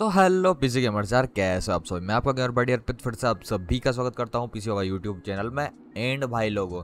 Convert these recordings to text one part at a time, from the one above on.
तो hello PC gamers यार, कैसे आप सभी? मैं आपका गेमर बड़ी अर्पित फिर से आप सभी का स्वागत करता हूँ पीसी होगा यूट्यूब चैनल में। एंड भाई लोगों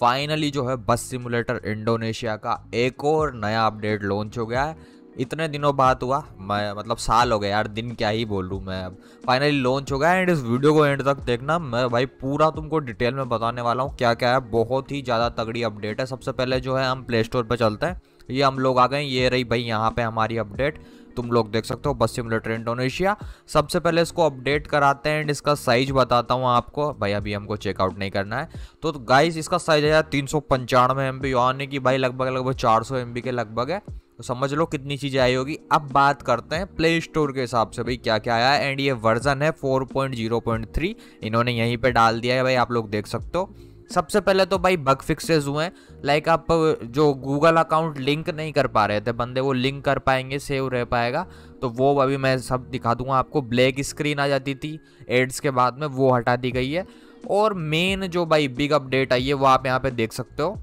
फाइनली जो है बस सिमुलेटर इंडोनेशिया का एक और नया अपडेट लॉन्च हो गया है। इतने दिनों बाद हुआ, मैं मतलब साल हो गया यार, दिन क्या ही बोल रूँ मैं अब। फाइनली लॉन्च हो गया एंड इस वीडियो को एंड तक देखना। मैं भाई पूरा तुमको डिटेल में बताने वाला हूँ क्या क्या है, बहुत ही ज़्यादा तगड़ी अपडेट है। सबसे पहले जो है हम प्ले स्टोर पर चलते हैं। ये हम लोग आ गए, ये रही भाई यहाँ पे हमारी अपडेट तुम लोग देख सकते हो, बस सिमुलेटर इंडोनेशिया। सबसे पहले इसको अपडेट कराते हैं, एंड इसका साइज़ बताता हूँ आपको। भाई, अभी हमको चेकआउट नहीं करना है। तो गाइज़ इसका साइज़ है तीन सौ पंचानवे एम बी यानी कि भाई लगभग लगभग चार सौ एम बी के लगभग है। तो समझ लो कितनी चीज़ें आई होगी। अब बात करते हैं प्ले स्टोर के हिसाब से, भाई क्या क्या आया है। एंड ये वर्जन है 4.0.3 इन्होंने यहीं पे डाल दिया है, भाई, आप लोग देख सकते हो। सबसे पहले तो भाई बग फिक्सेस हुए हैं। लाइक आप जो गूगल अकाउंट लिंक नहीं कर पा रहे थे बंदे, वो लिंक कर पाएँगे सेव रह पाएगा। तो वो अभी मैं सब दिखा दूँगा आपको। ब्लैक स्क्रीन आ जाती थी एड्स के बाद में वो हटा दी गई है। और मेन जो भाई बिग अपडेट आई है, वो आप यहाँ पे देख सकते हो।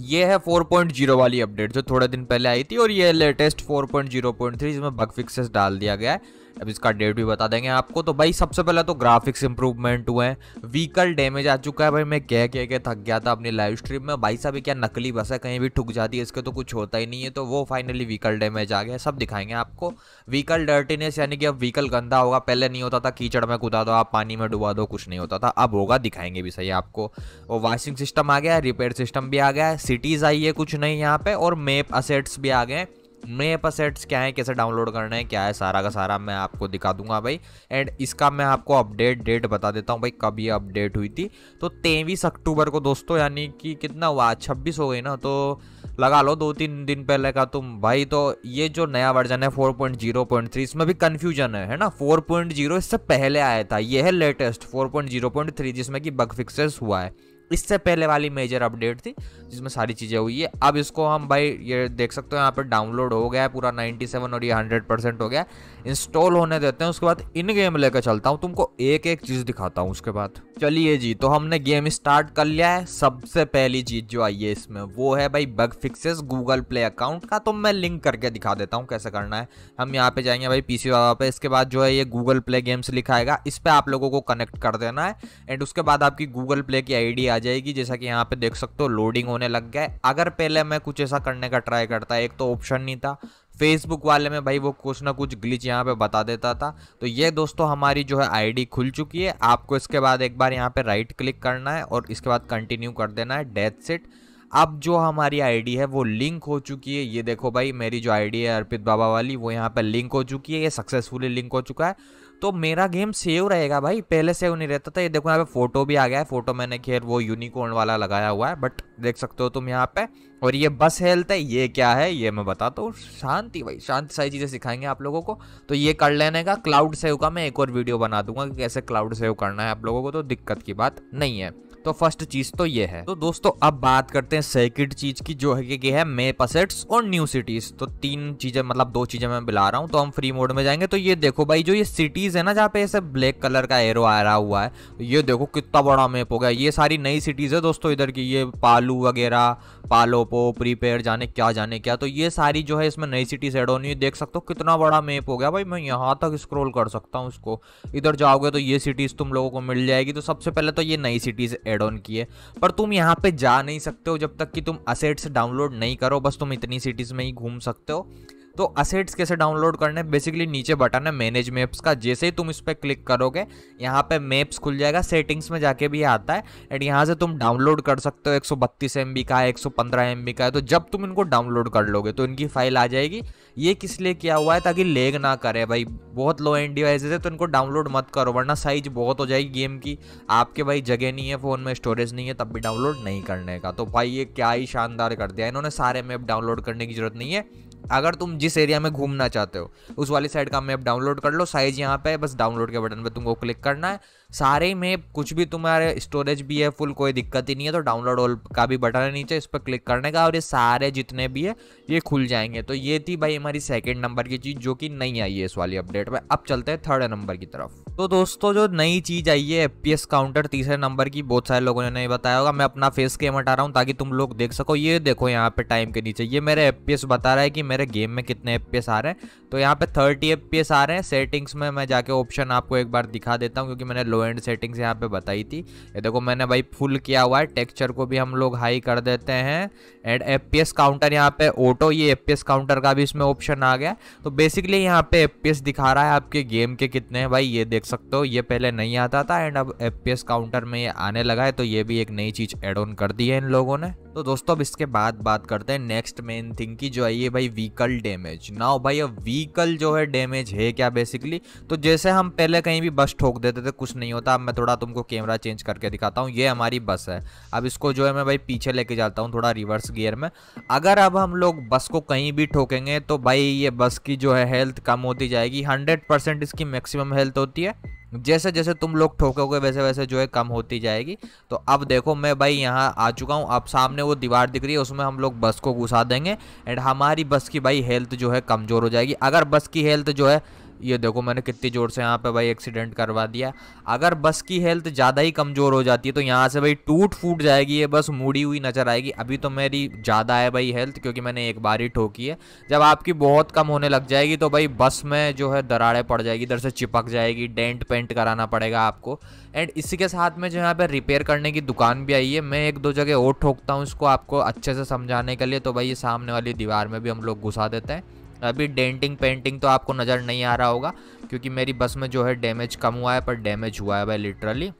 ये है 4.0 वाली अपडेट जो थोड़े दिन पहले आई थी, और ये लेटेस्ट 4.0.3 जिसमें बग फिक्सेस डाल दिया गया है। अब इसका डेट भी बता देंगे आपको। तो भाई, सबसे पहले तो ग्राफिक्स इंप्रूवमेंट हुए हैं। व्हीकल डैमेज आ चुका है भाई, मैं कह कह के थक गया था अपनी लाइव स्ट्रीम में। भाई साहब क्या नकली बस है? कहीं भी ठुक जाती है, इसके तो कुछ होता ही नहीं है। तो वो फाइनली व्हीकल डैमेज आ गया, सब दिखाएँगे आपको। व्हीकल डर्टीनेस यानी कि अब व्हीकल गंदा होगा। पहले नहीं होता था, कीचड़ में कूदा दो आप, पानी में डुबा दो, कुछ नहीं होता था। अब होगा, दिखाएँगे भी सही आपको। वो वॉशिंग सिस्टम आ गया रिपेयर सिस्टम भी आ गया। है सिटीज़ आई है, कुछ नहीं यहाँ पे। और मेप असेट्स भी आ गए मेप असेट्स क्या है, कैसे डाउनलोड करना है, क्या है सारा का सारा मैं आपको दिखा दूँगा भाई। एंड इसका मैं आपको अपडेट डेट बता देता हूँ भाई, कब ये अपडेट हुई थी। तो तेईस अक्टूबर को दोस्तों, यानी कि कितना हुआ, छब्बीस हो गई ना तो लगा लो दो तीन दिन पहले का तुम। भाई तो ये जो नया वर्जन है 4.0.3 इसमें भी कन्फ्यूज़न है है ना? 4.0 इससे पहले आया था, ये है लेटेस्ट 4.0.3 जिसमें कि बग फिक्सेस हुआ है। इससे पहले वाली मेजर अपडेट थी, जिसमें सारी चीज़ें हुई है। अब इसको हम भाई, ये देख सकते हो, यहाँ पर डाउनलोड हो गया है पूरा 97 और ये 100 परसेंट हो गया इंस्टॉल होने देते हैं, उसके बाद इन गेम लेकर चलता हूँ। तुमको एक एक चीज़ दिखाता हूँ उसके बाद। चलिए जी तो हमने गेम स्टार्ट कर लिया है। सबसे पहली चीज़ जो आई है इसमें, वो है भाई bug fixes Google Play account का। तो मैं लिंक करके दिखा देता हूँ कैसे करना है। हम यहाँ पे जाएँगे भाई पीसी वाला पे। इसके बाद जो है ये गूगल प्ले गेम्स लिखाएगा। इस पर आप लोगों को कनेक्ट कर देना है। एंड उसके बाद आपकी गूगल प्ले की आई आ जाएगी, जैसा कि यहाँ पे देख सकते हो लोडिंग होने लग गया है। अगर पहले मैं कुछ ऐसा करने का ट्राई करता, एक तो ऑप्शन नहीं था। फेसबुक वाले में भाई वो कुछ ना कुछ ग्लिच यहाँ पे बता देता था। तो ये दोस्तों, हमारी जो है आईडी खुल चुकी है। आपको इसके बाद एक बार यहाँ पे राइट क्लिक करना है और इसके बाद कंटिन्यू कर देना है डेथ सेट अब जो हमारी आईडी है, वो लिंक हो चुकी है। ये देखो भाई, मेरी जो आईडी है अर्पित बाबा वाली, वो यहाँ पे लिंक हो चुकी है। ये सक्सेसफुली लिंक हो चुका है। तो मेरा गेम सेव रहेगा भाई, पहले सेव नहीं रहता था। ये देखो यहाँ पे फ़ोटो भी आ गया है, फ़ोटो मैंने खैर वो यूनिकॉर्न वाला लगाया हुआ है बट देख सकते हो तुम यहाँ पे। और ये बस हेल्थ है, ये क्या है, ये मैं बताता हूँ। शांति भाई, शांति, सारी चीज़ें सिखाएँगे आप लोगों को। तो ये कर लेने का क्लाउड सेव का मैं एक और वीडियो बना दूँगा कि कैसे क्लाउड सेव करना है आप लोगों को तो दिक्कत की बात नहीं है। तो फ़र्स्ट चीज़ तो ये है। तो दोस्तों, अब बात करते हैं सेकंड चीज़ की, जो है कि है मेप असेट्स और न्यू सिटीज़ तो तीन चीज़ें मतलब दो चीज़ें मैं बुला रहा हूँ तो हम फ्री मोड में जाएँगे। तो ये देखो भाई, जो ये सिटीज़ है ना, जहाँ पे ऐसे ब्लैक कलर का एरो आ रहा हुआ है, ये देखो कितना बड़ा मेप हो गया। ये सारी नई सिटीज़ है दोस्तों इधर की, ये पालू वगैरह पालोपो प्रीपेयर जाने क्या जाने क्या। तो ये सारी जो है इसमें नई सिटीज़ एड होनी है। देख सकते हो कितना बड़ा मेप हो गया भाई, मैं यहाँ तक स्क्रोल कर सकता हूँ इसको। इधर जाओगे तो ये सिटीज़ तुम लोगों को मिल जाएगी। तो सबसे पहले तो ये नई सिटीज़ ऑन किए, पर तुम यहाँ पे जा नहीं सकते हो जब तक कि तुम असेट्स डाउनलोड नहीं करो, बस तुम इतनी सिटीज़ में ही घूम सकते हो। तो असेट्स कैसे डाउनलोड करने बेसिकली नीचे बटन है मैनेज मैप्स का। जैसे ही तुम इस पर क्लिक करोगे, यहाँ पे मैप्स खुल जाएगा। सेटिंग्स में जाके भी आता है। एंड यहाँ से तुम डाउनलोड कर सकते हो। एक सौ का है, एक सौ का है। तो जब तुम इनको डाउनलोड कर लोगे तो इनकी फ़ाइल आ जाएगी। ये किस लिए किया हुआ है? ताकि लेग ना करे भाई। बहुत लो एंड डिवाइसेज है तो इनको डाउनलोड मत करो, वरना साइज़ बहुत हो जाएगी गेम की। आपके भाई जगह नहीं है फ़ोन में स्टोरेज नहीं है, तब भी डाउनलोड नहीं करने का। तो भाई ये क्या ही शानदार कर दिया। इन्होंने सारे मैप डाउनलोड करने की ज़रूरत नहीं है। अगर तुम जिस एरिया में घूमना चाहते हो, उस वाली साइड का मैप डाउनलोड कर लो, साइज़ यहाँ पे बस डाउनलोड के बटन पर तुमको क्लिक करना है सारे में कुछ भी तुम्हारे स्टोरेज भी है फुल कोई दिक्कत ही नहीं है तो डाउनलोड ऑल का भी बटन है नीचे, इस पर क्लिक करने का, और ये सारे जितने भी है, ये खुल जाएँगे। तो ये थी भाई हमारी सेकेंड नंबर की चीज़, जो कि नहीं आई है इस वाली अपडेट में। अब चलते हैं थर्ड नंबर की तरफ़। तो दोस्तों, जो नई चीज़ आई है एफपीएस काउंटर तीसरे नंबर की, बहुत सारे लोगों ने नहीं बताया होगा, मैं अपना फेस गेम हटा रहा हूँ, ताकि तुम लोग देख सको। ये देखो यहाँ पे टाइम के नीचे, ये मेरे एफपीएस बता रहा है कि मेरे गेम में कितने एफपीएस आ रहे हैं। तो यहाँ पे थर्टी एफ़ आ रहे हैं। सेटिंग्स में मैं जाके ऑप्शन आपको एक बार दिखा देता हूँ, क्योंकि मैंने एंड सेटिंग्स यहाँ पे बताई थी। ये देखो मैंने भाई फुल किया हुआ है। टेक्चर को भी हम लोग हाई कर देते हैं। एंड एफ़ काउंटर यहाँ पे ऑटो ये एफपीएस काउंटर का भी इसमें ऑप्शन आ गया। तो बेसिकली यहाँ पे एफपीएस दिखा रहा है आपके गेम के कितने हैं। भाई ये देख सकते हो, ये पहले नहीं आता था। एंड अब एफ़ काउंटर में ये आने लगा है। तो ये भी एक नई चीज़ एड ऑन कर दी है इन लोगों ने। तो दोस्तों, अब इसके बाद बात करते हैं नेक्स्ट मेन थिंग की, जो है ये भाई व्हीकल डैमेज नाउ भाई, अब व्हीकल जो है डैमेज है क्या बेसिकली तो जैसे हम पहले कहीं भी बस ठोक देते थे, कुछ नहीं होता। अब मैं थोड़ा तुमको कैमरा चेंज करके दिखाता हूँ। ये हमारी बस है। अब इसको जो है मैं भाई पीछे लेके जाता हूँ थोड़ा रिवर्स गियर में। अगर अब हम लोग बस को कहीं भी ठोकेंगे तो भाई ये बस की जो है हेल्थ कम होती जाएगी। हंड्रेड इसकी मैक्सिमम हेल्थ होती है। जैसे जैसे तुम लोग ठोकोगे वैसे वैसे जो है कम होती जाएगी। तो अब देखो मैं भाई यहाँ आ चुका हूँ। अब सामने वो दीवार दिख रही है, उसमें हम लोग बस को घुसा देंगे। एंड हमारी बस की भाई हेल्थ जो है कमज़ोर हो जाएगी। अगर बस की हेल्थ जो है ये देखो मैंने कितनी ज़ोर से यहाँ पे भाई एक्सीडेंट करवा दिया। अगर बस की हेल्थ ज़्यादा ही कमज़ोर हो जाती है तो यहाँ से भाई टूट फूट जाएगी ये, बस मुड़ी हुई नज़र आएगी। अभी तो मेरी ज़्यादा है भाई हेल्थ क्योंकि मैंने एक बार ही ठोकी है। जब आपकी बहुत कम होने लग जाएगी तो भाई बस में जो है दरारें पड़ जाएगी, इधर से चिपक जाएगी डेंट पेंट कराना पड़ेगा आपको। एंड इसी के साथ में जो यहाँ पर रिपेयर करने की दुकान भी आई है, मैं एक दो जगह और ठोकता हूँ इसको आपको अच्छे से समझाने के लिए। तो भाई ये सामने वाली दीवार में भी हम लोग घुसा देते हैं। अभी डेंटिंग पेंटिंग तो आपको नज़र नहीं आ रहा होगा, क्योंकि मेरी बस में जो है डैमेज कम हुआ है, पर डैमेज हुआ है भाई लिटरली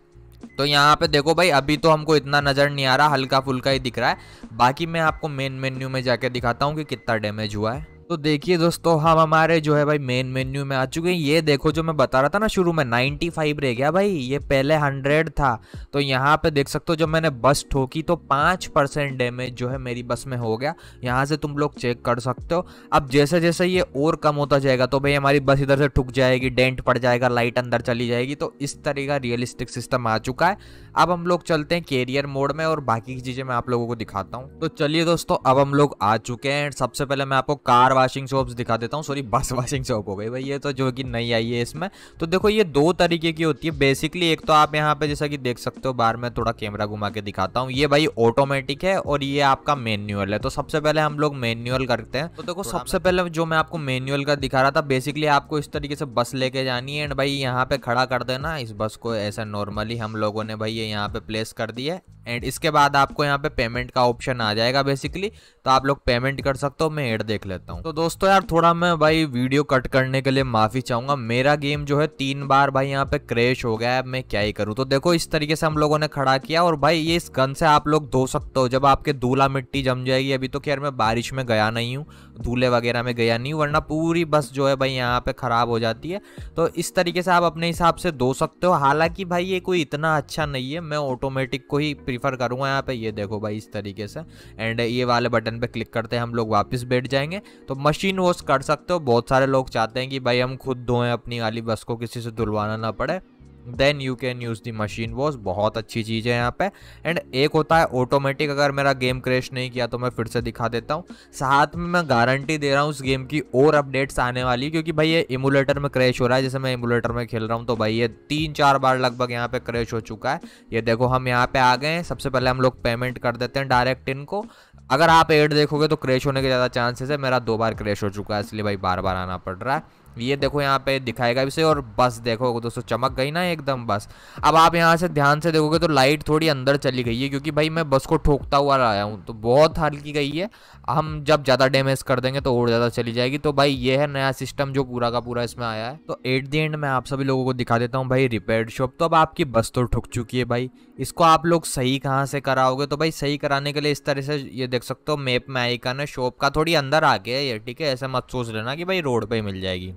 तो यहाँ पे देखो भाई, अभी तो हमको इतना नज़र नहीं आ रहा हल्का फुल्का ही दिख रहा है। बाकी मैं आपको मेन मेन्यू में जाके दिखाता हूँ कि कितना डैमेज हुआ है। तो देखिए दोस्तों, हम हमारे जो है भाई मेन मेन्यू में आ चुके हैं। ये देखो जो मैं बता रहा था ना शुरू में 95 रह गया भाई। ये पहले 100 था। तो यहाँ पे देख सकते हो जब मैंने बस ठोकी तो पाँच परसेंट डैमेज जो है मेरी बस में हो गया। यहाँ से तुम लोग चेक कर सकते हो। अब जैसे जैसे ये और कम होता जाएगा तो भाई हमारी बस इधर से ठुक जाएगी डेंट पड़ जाएगा लाइट अंदर चली जाएगी। तो इस तरह का रियलिस्टिक सिस्टम आ चुका है। अब हम लोग चलते हैं कैरियर मोड में और बाकी की चीज़ें मैं आप लोगों को दिखाता हूँ। तो चलिए दोस्तों, अब हम लोग आ चुके हैं। सबसे पहले मैं आपको कार वॉशिंग शॉप्स दिखा देता हूँ। सॉरी बस वॉशिंग शॉप हो गई भाई। ये तो जो कि नहीं आई है इसमें। तो देखो ये दो तरीके की होती है। बेसिकली एक तो आप यहाँ पे जैसा कि देख सकते हो बाहर में थोड़ा कैमरा घुमा के दिखाता हूँ। ये भाई ऑटोमेटिक है और ये आपका मैन्युअल है। तो सबसे पहले हम लोग मैन्युअल करते हैं। तो देखो सबसे पहले जो मैं आपको मैन्युअल का दिखा रहा था बेसिकली आपको इस तरीके से बस लेके जानी है। एंड भाई यहाँ पे खड़ा कर देना। इस बस को ऐसा नॉर्मली हम लोगों ने भाई ये यहाँ पे प्लेस कर दिया एंड इसके बाद आपको यहाँ पे पेमेंट का ऑप्शन आ जाएगा बेसिकली तो आप लोग पेमेंट कर सकते हो, मैं एड देख लेता हूँ। तो दोस्तों यार, थोड़ा मैं भाई वीडियो कट करने के लिए माफ़ी चाहूँगा। मेरा गेम जो है, तीन बार भाई यहाँ पे क्रैश हो गया है मैं क्या ही करूँ? तो देखो, इस तरीके से हम लोगों ने खड़ा किया और भाई ये इस गन से आप लोग धो सकते हो। जब आपके धूला मिट्टी जम जाएगी, अभी तो खैर मैं बारिश में गया नहीं हूँ, धूले वगैरह में गया नहीं हूँ, वरना पूरी बस जो है भाई यहाँ पे ख़राब हो जाती है। तो इस तरीके से आप अपने हिसाब से धो सकते हो। हालाँकि भाई ये कोई इतना अच्छा नहीं है, मैं ऑटोमेटिक को ही प्रीफर करूँगा यहाँ पे। ये देखो भाई इस तरीके से। एंड ये वाले बटन पे क्लिक करते हैं, हम लोग वापस बैठ जाएँगे। तो मशीन वॉश कर सकते हो, बहुत सारे लोग चाहते हैं कि भाई हम खुद धोएँ अपनी वाली, बस को किसी से धुलवाना ना पड़े। Then you can use the machine wash बहुत अच्छी चीज़ है यहाँ पे। एंड एक होता है ऑटोमेटिक अगर मेरा गेम क्रैश नहीं किया तो मैं फिर से दिखा देता हूँ। साथ में मैं गारंटी दे रहा हूँ उस गेम की और अपडेट्स आने वाली, क्योंकि भाई ये इमुलेटर में क्रैश हो रहा है। जैसे मैं इमुलेटर में खेल रहा हूँ तो भाई ये तीन चार बार लगभग यहाँ पे क्रैश हो चुका है। ये देखो हम यहाँ पे आ गए हैं। सबसे पहले हम लोग पेमेंट कर देते हैं डायरेक्ट इनको अगर आप एड देखोगे तो क्रैश होने के ज़्यादा चांसेस है। मेरा दो बार क्रैश हो चुका है, इसलिए भाई बार बार आना पड़ रहा है। ये देखो यहाँ पे दिखाएगा इसे और बस देखो दोस्तों चमक गई ना एकदम बस। अब आप यहाँ से ध्यान से देखोगे तो लाइट थोड़ी अंदर चली गई है, क्योंकि भाई मैं बस को ठोकता हुआ आया हूँ तो बहुत हल्की गई है। हम जब ज़्यादा डैमेज कर देंगे तो और ज़्यादा चली जाएगी। तो भाई ये है नया सिस्टम जो पूरा का पूरा इसमें आया है। तो एट दी एंड मैं आप सभी लोगों को दिखा देता हूँ भाई रिपेयर शॉप। तो अब आपकी बस तो ठुक चुकी है भाई। इसको आप लोग सही कहाँ से कराओगे? तो भाई सही कराने के लिए इस तरह से ये देख सकते हो, मैप में आइकन है, शॉप का थोड़ी अंदर आ गया है ये, ठीक है? ऐसा मत सोच लेना कि भाई रोड पे मिल जाएगी।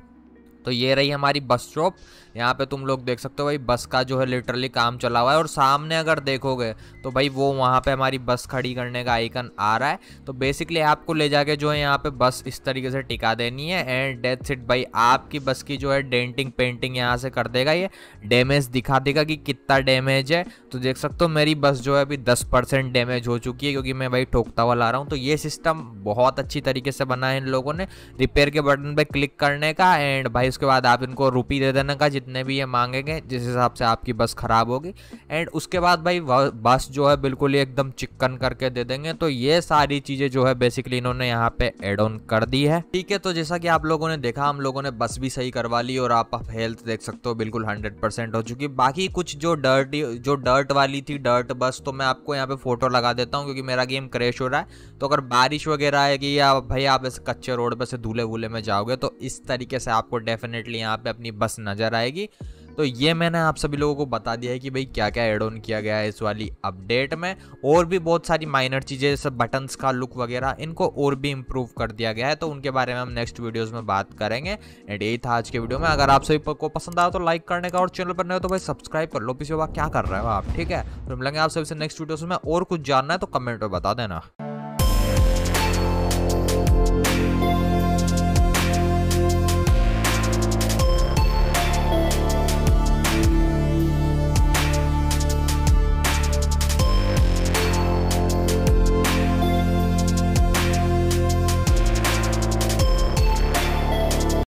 तो ये रही हमारी बस स्टॉप। यहाँ पे तुम लोग देख सकते हो भाई, बस का जो है लिटरली काम चला हुआ है। और सामने अगर देखोगे तो भाई वो वहाँ पे हमारी बस खड़ी करने का आइकन आ रहा है। तो बेसिकली आपको ले जाके जो है यहाँ पे बस इस तरीके से टिका देनी है। एंड डेथ सिट भाई, आपकी बस की जो है डेंटिंग पेंटिंग यहाँ से कर देगा ये। डैमेज दिखा देगा कि कितना डैमेज है। तो देख सकते हो मेरी बस जो है अभी दस परसेंट डैमेज हो चुकी है, क्योंकि मैं भाई ठोकता हुआ ला रहा हूँ। तो ये सिस्टम बहुत अच्छी तरीके से बना है इन लोगों ने। रिपेयर के बटन पर क्लिक करने का। एंड भाई उसके बाद आप इनको रुपी दे देने का जितने भी ये मांगेंगे, जिस हिसाब से आपकी बस खराब होगी। एंड उसके बाद भाई बस जो है बिल्कुल ही एकदम चिकन करके दे देंगे। तो ये सारी चीज़ें जो है बेसिकली इन्होंने यहाँ पे एड ऑन कर दी है। ठीक है तो जैसा कि आप लोगों ने देखा, हम लोगों ने बस भी सही करवा ली और आप हेल्थ देख सकते हो, बिल्कुल हंड्रेड परसेंट हो चुकी। बाकी कुछ जो डर्ट जो डर्ट वाली थी डर्ट बस तो मैं आपको यहाँ पे फ़ोटो लगा देता हूँ, क्योंकि मेरा गेम क्रैश हो रहा है। तो अगर बारिश वगैरह आएगी या भाई आप ऐसे कच्चे रोड पर से धूले वूले में जाओगे तो इस तरीके से आपको डेफिनेटली यहाँ पे अपनी बस नज़र आएगी। तो ये मैंने आप सभी लोगों को बता दिया है कि भाई क्या क्या एड ऑन किया गया है इस वाली अपडेट में। और भी बहुत सारी माइनर चीज़ें, जैसे बटन्स का लुक वगैरह, इनको और भी इम्प्रूव कर दिया गया है। तो उनके बारे में हम नेक्स्ट वीडियोस में बात करेंगे। एंड यही था आज के वीडियो में। अगर आप सभी को पसंद आया तो लाइक करने का और चैनल पर नहीं हो तो भाई सब्सक्राइब कर लो। पीछे क्या कर रहे हो आप? ठीक है? तो मिलेंगे आप सभी से नेक्स्ट वीडियोज़ में। और कुछ जानना है तो कमेंट में बता देना।